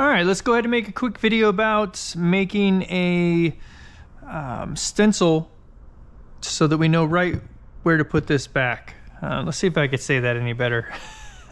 All right, let's go ahead and make a quick video about making a um, stencil so that we know right where to put this back. Uh, let's see if I could say that any better.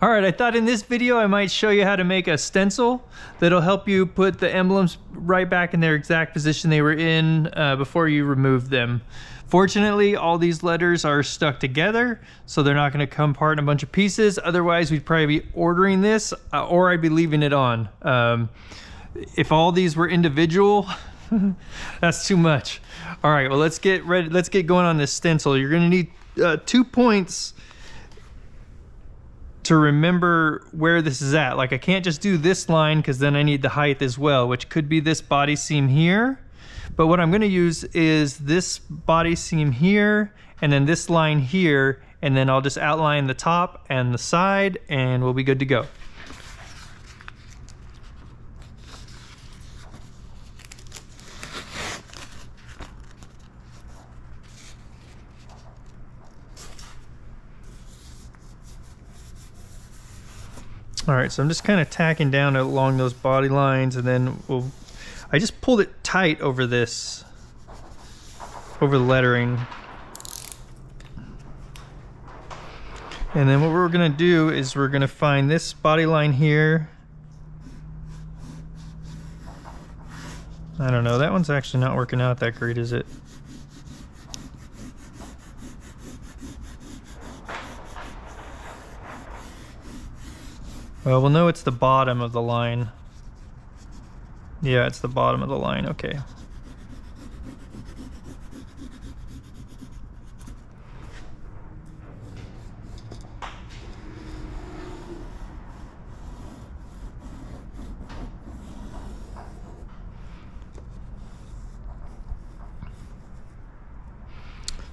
All right, I thought in this video I might show you how to make a stencil that'll help you put the emblems right back in their exact position they were in uh, before you removed them. Fortunately, all these letters are stuck together, so they're not going to come apart in a bunch of pieces. Otherwise, we'd probably be ordering this, uh, or I'd be leaving it on. Um, if all these were individual, that's too much. All right, well, let's get ready. Let's get going on this stencil. You're going to need uh, two points to remember where this is at. Like I can't just do this line because then I need the height as well, which could be this body seam here. But what I'm gonna use is this body seam here and then this line here, and then I'll just outline the top and the side and we'll be good to go. All right, so I'm just kind of tacking down along those body lines and then we'll, I just pulled it tight over this, over the lettering. And then what we're gonna do is we're gonna find this body line here. I don't know, that one's actually not working out that great, is it? Well, we'll know it's the bottom of the line. Yeah, it's the bottom of the line, okay.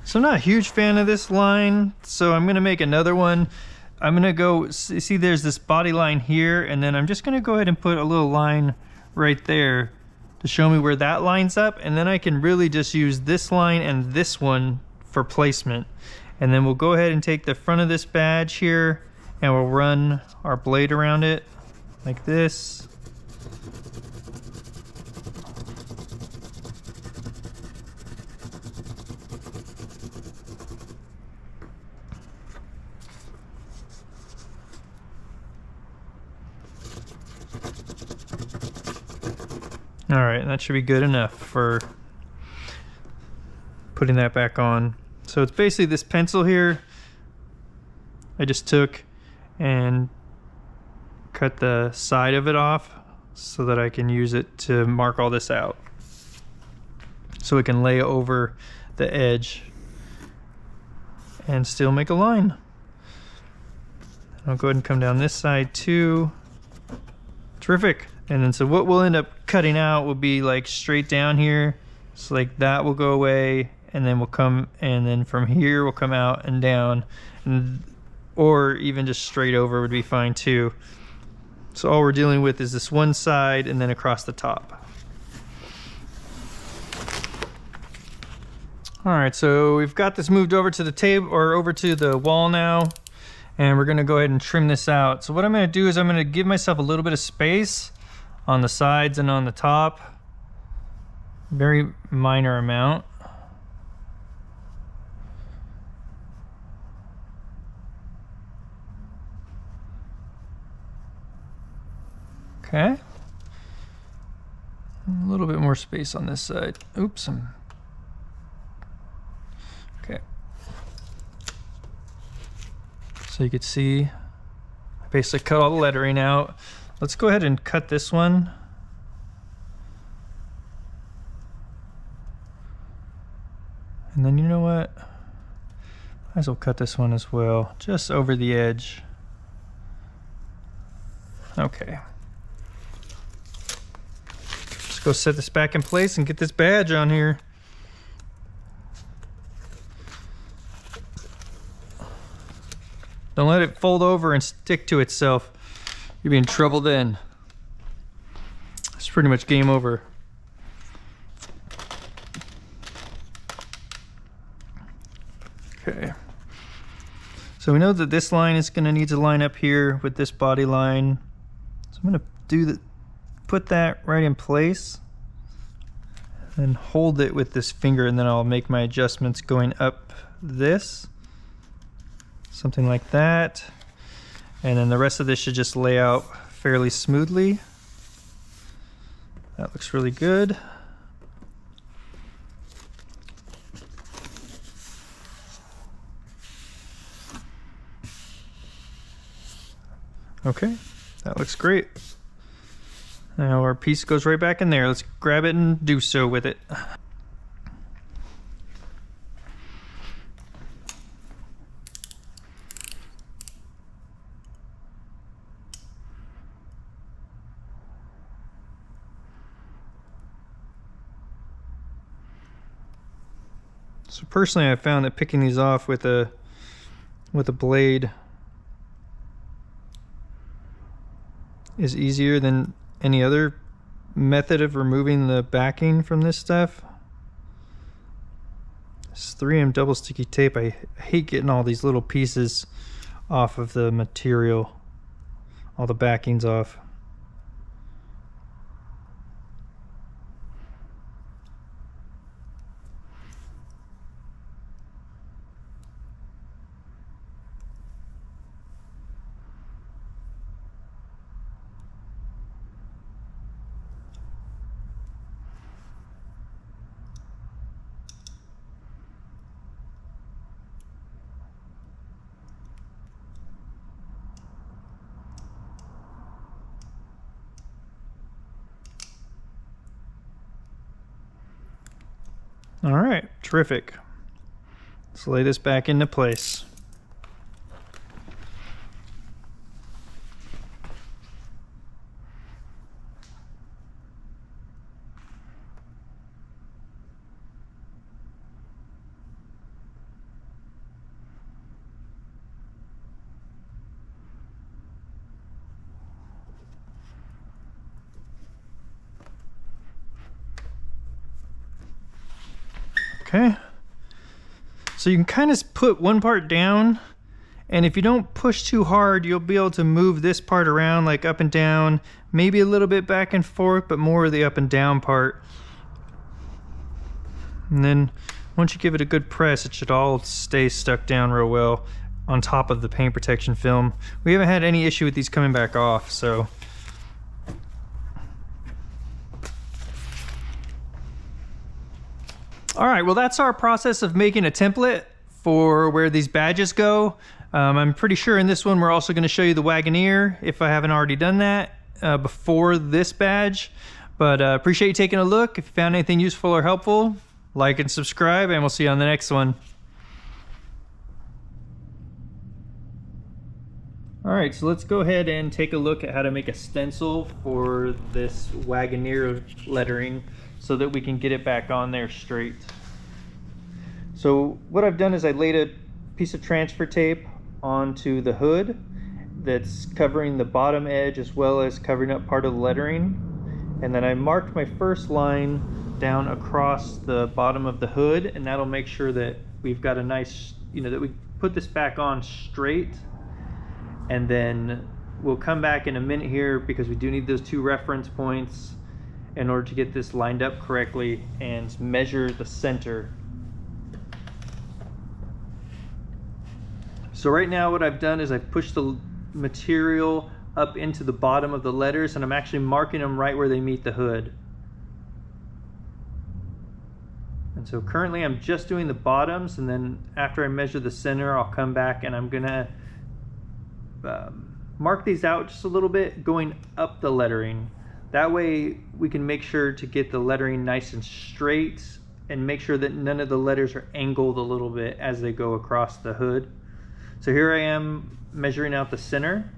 So I'm not a huge fan of this line, so I'm gonna make another one I'm gonna go, see there's this body line here, and then I'm just gonna go ahead and put a little line right there to show me where that lines up, and then I can really just use this line and this one for placement. And then we'll go ahead and take the front of this badge here, and we'll run our blade around it like this. All right, and that should be good enough for putting that back on. So it's basically this pencil here I just took and cut the side of it off so that I can use it to mark all this out. So it can lay over the edge and still make a line. I'll go ahead and come down this side too. Terrific. And then so what we'll end up cutting out will be like straight down here. So like that will go away and then we'll come and then from here we'll come out and down and or even just straight over would be fine too. So all we're dealing with is this one side and then across the top. All right, so we've got this moved over to the table or over to the wall now, and we're gonna go ahead and trim this out. So what I'm gonna do is I'm gonna give myself a little bit of space on the sides and on the top. Very minor amount. Okay. A little bit more space on this side. Oops. I'm... Okay. So you could see, I basically cut all the lettering out. Let's go ahead and cut this one. And then you know what? Might as well cut this one as well, just over the edge. Okay. Let's go set this back in place and get this badge on here. Don't let it fold over and stick to itself. You'd be in trouble then. It's pretty much game over. Okay. So we know that this line is going to need to line up here with this body line. So I'm gonna do the, put that right in place and hold it with this finger and then I'll make my adjustments going up this. Something like that. And then the rest of this should just lay out fairly smoothly. That looks really good. Okay, that looks great. Now our piece goes right back in there. Let's grab it and do so with it. So personally, I found that picking these off with a with a blade is easier than any other method of removing the backing from this stuff. This 3M double sticky tape, I hate getting all these little pieces off of the material, all the backings off. All right, terrific. Let's lay this back into place. Okay. So you can kind of put one part down and if you don't push too hard, you'll be able to move this part around like up and down, maybe a little bit back and forth, but more of the up and down part. And then once you give it a good press, it should all stay stuck down real well on top of the paint protection film. We haven't had any issue with these coming back off, so All right, well, that's our process of making a template for where these badges go. Um, I'm pretty sure in this one, we're also gonna show you the Wagoneer if I haven't already done that uh, before this badge. But uh, appreciate you taking a look. If you found anything useful or helpful, like and subscribe, and we'll see you on the next one. All right, so let's go ahead and take a look at how to make a stencil for this Wagoneer lettering so that we can get it back on there straight. So what I've done is I laid a piece of transfer tape onto the hood that's covering the bottom edge as well as covering up part of the lettering. And then I marked my first line down across the bottom of the hood and that'll make sure that we've got a nice, you know, that we put this back on straight and then we'll come back in a minute here because we do need those two reference points in order to get this lined up correctly and measure the center. So right now what I've done is I've pushed the material up into the bottom of the letters and I'm actually marking them right where they meet the hood. And so currently I'm just doing the bottoms and then after I measure the center I'll come back and I'm gonna um, mark these out just a little bit going up the lettering. That way we can make sure to get the lettering nice and straight and make sure that none of the letters are angled a little bit as they go across the hood. So here I am measuring out the center.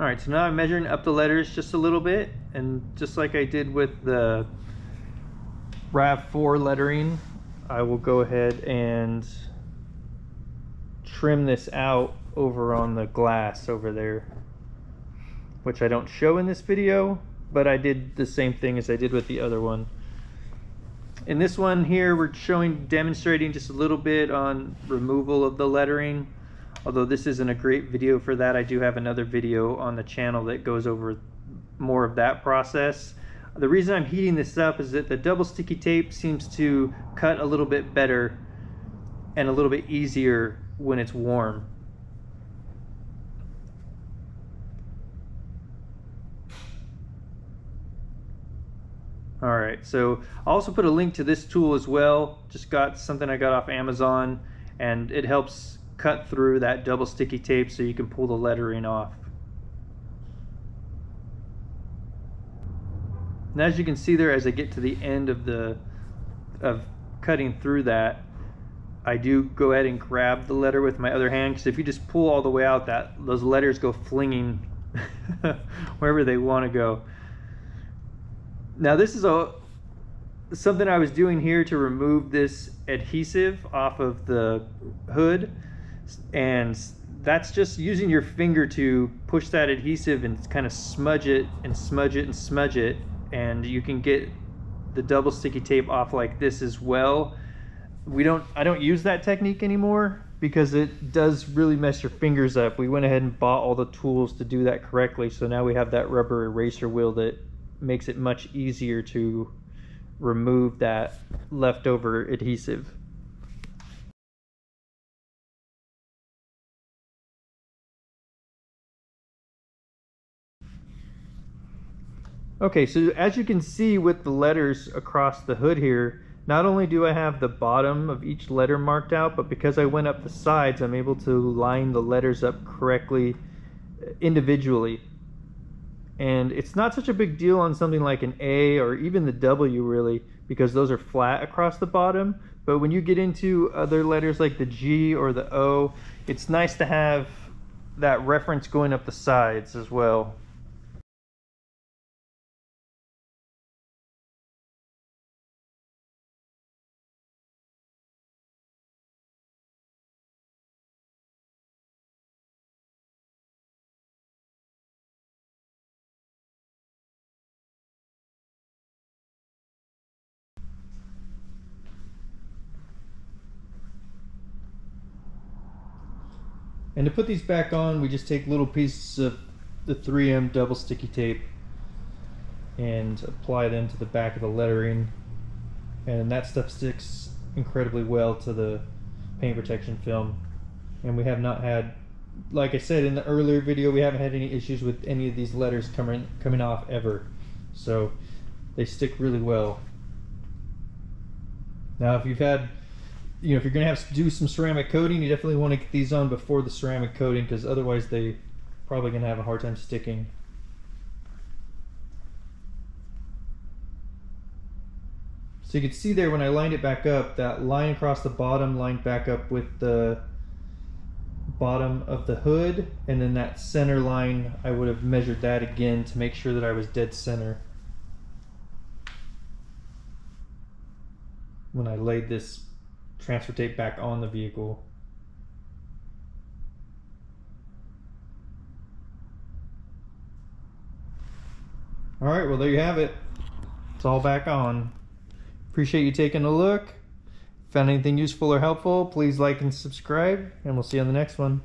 All right, so now I'm measuring up the letters just a little bit, and just like I did with the RAV4 lettering, I will go ahead and trim this out over on the glass over there, which I don't show in this video, but I did the same thing as I did with the other one. In this one here, we're showing, demonstrating just a little bit on removal of the lettering. Although this isn't a great video for that, I do have another video on the channel that goes over more of that process. The reason I'm heating this up is that the double sticky tape seems to cut a little bit better and a little bit easier when it's warm. All right, so I'll also put a link to this tool as well. Just got something I got off Amazon and it helps cut through that double sticky tape so you can pull the lettering off. And as you can see there, as I get to the end of the of cutting through that, I do go ahead and grab the letter with my other hand because if you just pull all the way out, that those letters go flinging wherever they want to go. Now this is a something I was doing here to remove this adhesive off of the hood and that's just using your finger to push that adhesive and kind of smudge it and smudge it and smudge it. And you can get the double sticky tape off like this as well. We don't I don't use that technique anymore because it does really mess your fingers up. We went ahead and bought all the tools to do that correctly. So now we have that rubber eraser wheel that makes it much easier to remove that leftover adhesive. Okay, so as you can see with the letters across the hood here, not only do I have the bottom of each letter marked out, but because I went up the sides, I'm able to line the letters up correctly uh, individually. And it's not such a big deal on something like an A or even the W really because those are flat across the bottom. But when you get into other letters like the G or the O it's nice to have that reference going up the sides as well And to put these back on, we just take little pieces of the 3M double sticky tape and apply them to the back of the lettering. And that stuff sticks incredibly well to the paint protection film. And we have not had, like I said in the earlier video, we haven't had any issues with any of these letters coming, coming off ever. So they stick really well. Now if you've had you know, if you're going to have to do some ceramic coating, you definitely want to get these on before the ceramic coating because otherwise they probably going to have a hard time sticking. So you can see there when I lined it back up, that line across the bottom lined back up with the bottom of the hood and then that center line I would have measured that again to make sure that I was dead center when I laid this transfer tape back on the vehicle. All right, well, there you have it. It's all back on. Appreciate you taking a look. Found anything useful or helpful, please like and subscribe, and we'll see you on the next one.